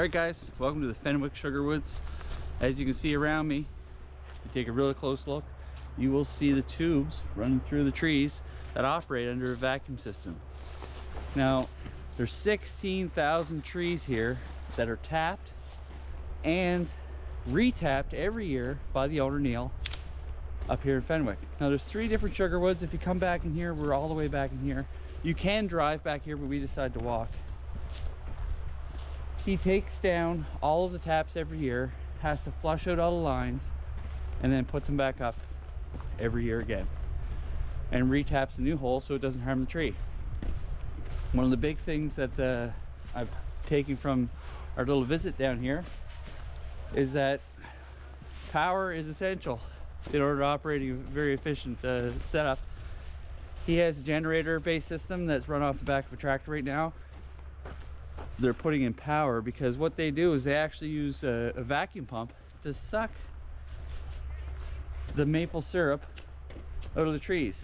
Alright guys, welcome to the Fenwick Sugar Woods. As you can see around me, if you take a really close look, you will see the tubes running through the trees that operate under a vacuum system. Now, there's 16,000 trees here that are tapped and retapped every year by the owner Neil up here in Fenwick. Now there's three different sugar woods. If you come back in here, we're all the way back in here. You can drive back here, but we decided to walk. He takes down all of the taps every year, has to flush out all the lines, and then puts them back up every year again. And retaps a new hole so it doesn't harm the tree. One of the big things that uh, I've taken from our little visit down here is that power is essential in order to operate a very efficient uh, setup. He has a generator based system that's run off the back of a tractor right now. They're putting in power because what they do is they actually use a, a vacuum pump to suck the maple syrup out of the trees.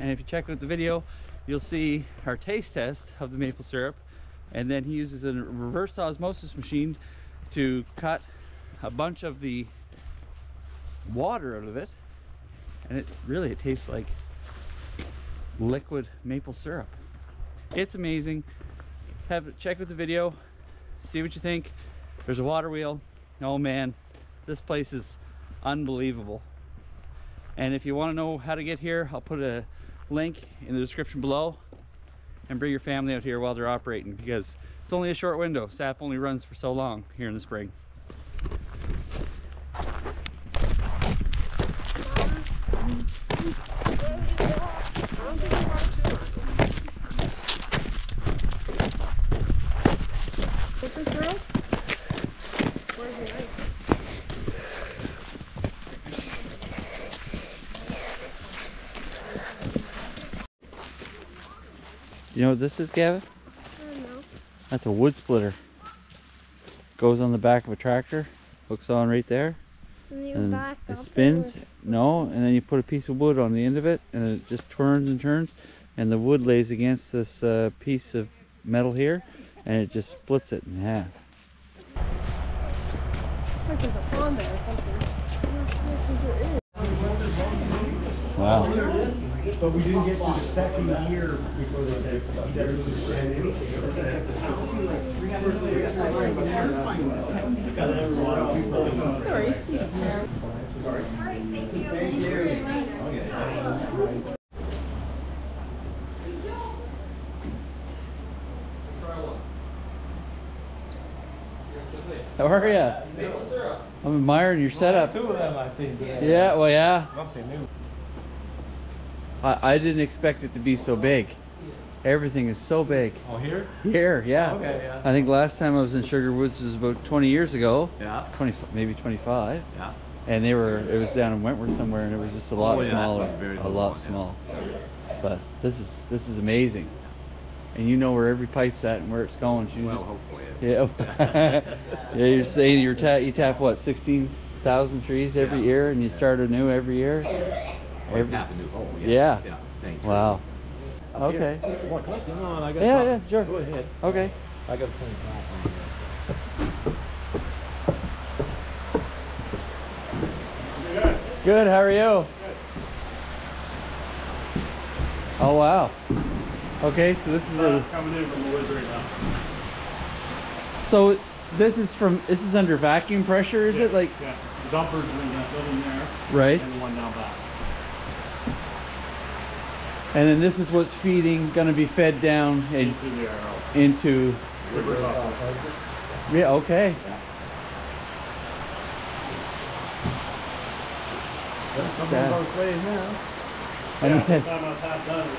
And if you check out the video, you'll see our taste test of the maple syrup. And then he uses a reverse osmosis machine to cut a bunch of the water out of it. And it really, it tastes like liquid maple syrup. It's amazing. Have check out the video, see what you think. There's a water wheel. Oh man, this place is unbelievable. And if you want to know how to get here, I'll put a link in the description below and bring your family out here while they're operating because it's only a short window. SAP only runs for so long here in the spring. Do you know what this is, Gavin? I don't know. That's a wood splitter. Goes on the back of a tractor, hooks on right there, And and back it spins. and- No, and then you put a piece of wood on the end of it, and it just turns and turns, and the wood lays against this uh, piece of metal here, and it just splits it in half. Like there's a pond there or something. Wow. But we didn't get to the second year before they said, he doesn't understand anything. Sorry, How are ya? I'm admiring your setup. Two of them I. Yeah, well, yeah. Something new. I, I didn't expect it to be so big. Everything is so big. Oh, here? Here, yeah. Okay, yeah. I think last time I was in Sugar Woods was about 20 years ago. Yeah, 20, maybe 25. yeah. And they were, it was down in Wentworth somewhere, and it was just a lot Oh, yeah, smaller, very a lot one, yeah. small. But this is this is amazing, and you know where every pipe's at and where it's going. So you Well, just- hopefully. yeah, yeah. You're saying you're tap you tap what 16,000 trees every Yeah, year, and you yeah. start anew every year. Every, Every- tap a new hole, yeah. Yeah. Yeah, thanks. Wow. Up. Okay. You want to come? Come on, I got Yeah, problem. yeah, sure. Go ahead. Okay. I got a point on Good. How are you? Oh wow. Okay, so this is a, Coming in from the woods right now. so this is from this is under vacuum pressure, is it like Yeah, the dumpers in that building there, right? and the one down back. And then this is what's feeding, gonna be fed down and Into the arrow. into. River up. Yeah. Okay. Come Yeah. both ways now. And, Yeah, by the time I was half done, it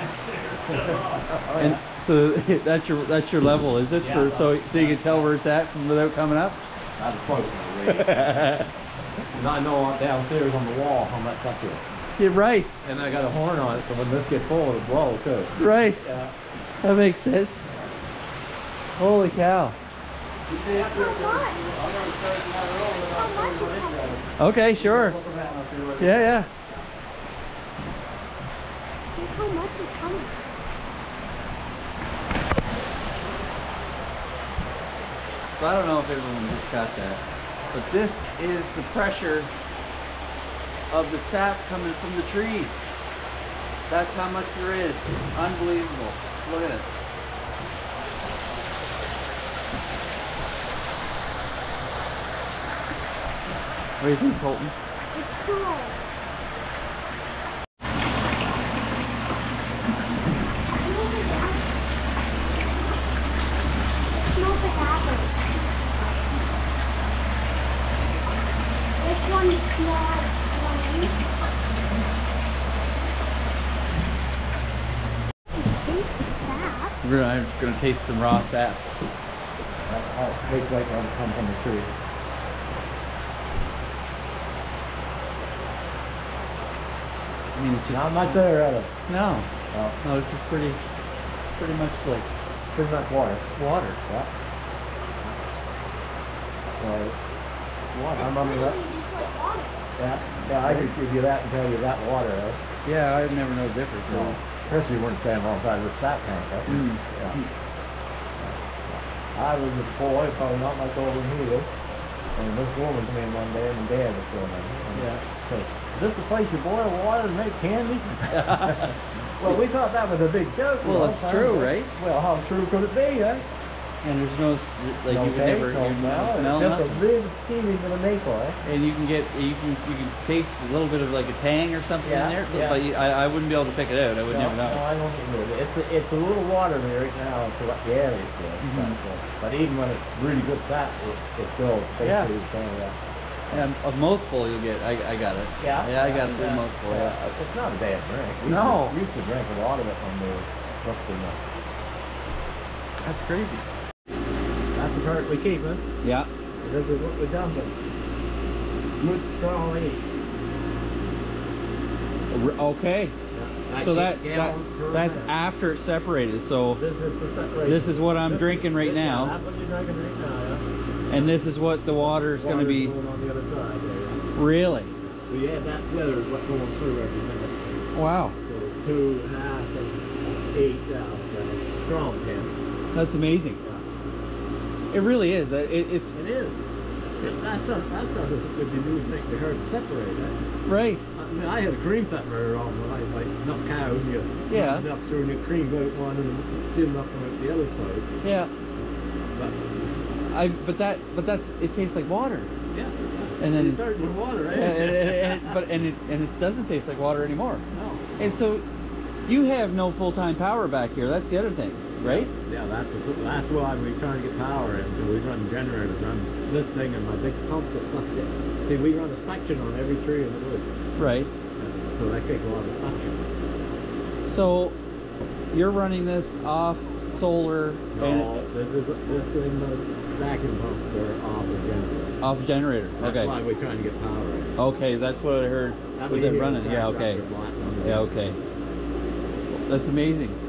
actually- and so that's your that's your level, is it? For so so you can tell where it's at from without coming up. That's close to the. And I know I'm downstairs on the wall how much up here. You're right. And I got a horn on it, so when this gets full, it'll blow too. Right. Yeah. That makes sense. Holy cow. Okay, sure. Yeah, yeah. How much is coming? So I don't know if everyone just got that. But this is the pressure of the sap coming from the trees. That's how much there is. Unbelievable. Look at it. What do you think, Colton? It's cool. It smells like apples. Which one is small? One. It tastes sap. We're gonna, I'm gonna taste some raw sap. It tastes like I'm comes from the tree. I mean, it's just Not much there, at it. no, No, no, it's just pretty, pretty much like pretty much water. water. Yeah. Well, I remember that. Water. Yeah, yeah, I could give you that and tell you that water? Yeah, I'd never know the difference. No. Especially when standing alongside the sap tank? Mm. Yeah. I was a boy, probably not much older than he is. And this woman came in one day and dad was going in. Yeah. said, Is this the place you boil water and make candy? well, we thought that was a big joke. Well, it's true, right? Well, how true could it be, eh? And there's no, like no you would taste, never, no you smell. smell It's just nothing. a big steaming with a maple, eh? And you can get, you can, you can taste a little bit of like a tang or something Yeah, in there, yeah. but you, I, I wouldn't be able to pick it out. I would no, never No, know. I don't think it is. It's a, it's a little watery right now to what the area is. Mhm. But, but even when it's really good sap, it, it's still Yeah. basically the same. Yeah. And a most full you'll get. I, I got it. Yeah. Yeah, I got it. yeah. Most full. Yeah. Yeah, It's not a bad drink. We No. Used to, we used to drink a lot of it when we were up in the, That's crazy. That's the part we keep, huh? Yeah. This is what we dump it. Good strong leaf. Okay. Yeah. So that, that that's minute. after it's separated. So This is this is what I'm This is- drinking right now, That's what you're drinking right now, yeah. and this is what the water is going to be. going on the other side. Really? So you add that together is what's going through every minute. Wow. So two and a half and eight uh, uh, strong ten. That's amazing. It really is. It, it, it's It is. It, that's a, that's a, would be new thing to her to separate it. right. I mean, I had a cream separator on when I like milk cows and you Yeah. milk through and you cream out one and still milk out the other side. Yeah. But I. But that. But that's. It tastes like water. yeah. And then you it's- start with water, eh? and, and, and it, but and it and it doesn't taste like water anymore. no. And so, you have no full time power back here. That's the other thing, right? Yeah, that's the, that's why we trying to get power in. So we run generators, run this thing and my big pump that's left it. See, we run a suction on every tree in the woods. Right. So that takes a lot of suction. So, you're running this off solar No, and this is this thing. The vacuum pumps are off the generator. off generator. That's okay. why we're trying to get power in. Okay, that's what I heard. That Was it running? Yeah. Okay. your block on the- Yeah. Okay. That's amazing.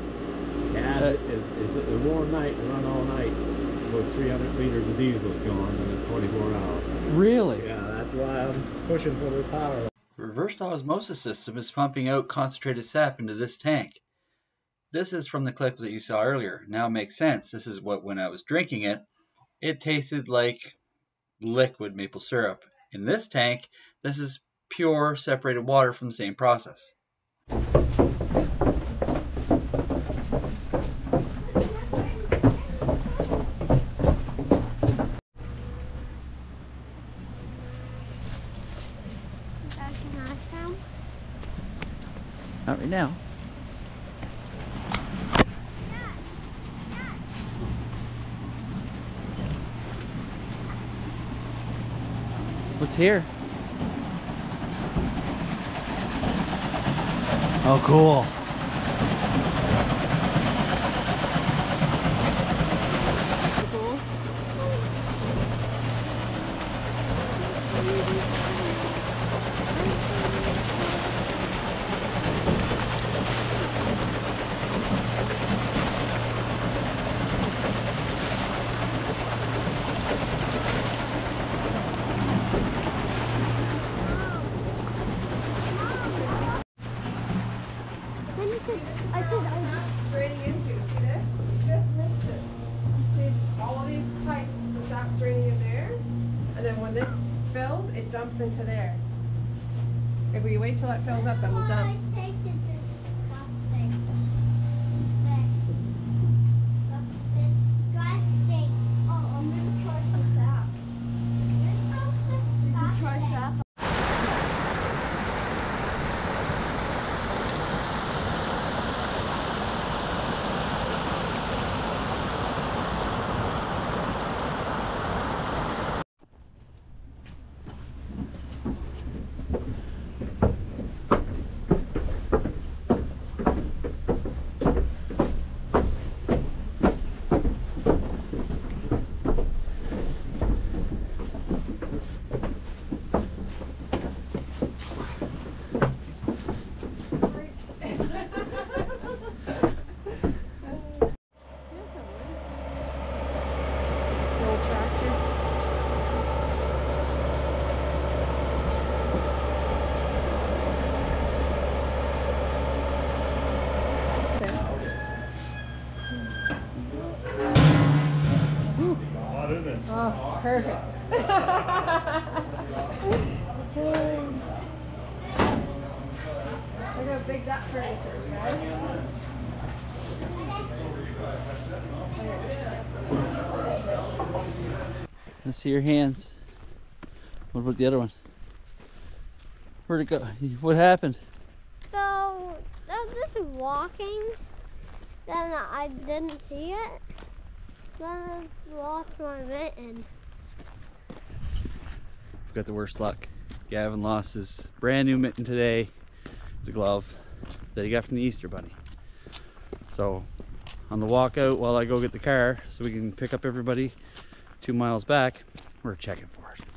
Yeah, Uh, it, it's a warm night, we run all night. About 300 liters of diesel gone in 24 hours. Really? Yeah, that's why I'm pushing for the power. The reverse osmosis system is pumping out concentrated sap into this tank. This is from the clip that you saw earlier. Now it makes sense. This is what, when I was drinking it, it tasted like liquid maple syrup. In this tank, this is pure separated water from the same process. Back in last time. Not right now. What's here? Oh, cool. Cool. Then you said, I said, I grading into. See this? Just missed it. See all of these pipes, the sap when this fills, it dumps into there. If we wait till it fills up, it'll dump. I think it's disgusting. Disgusting. Oh, I'm gonna try some sap. You can try sap. Old tractor. What is? Oh, perfect. Look how big that furniture is, guys. Let's see your hands. What about the other one? Where'd it go? What happened? So, I was just walking, then I didn't see it. I lost my mitten. We've got the worst luck. Gavin lost his brand new mitten today. The glove that he got from the Easter Bunny. So, on the walk out while I go get the car so we can pick up everybody two miles back, we're checking for it.